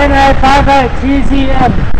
Internet 5 at TZM.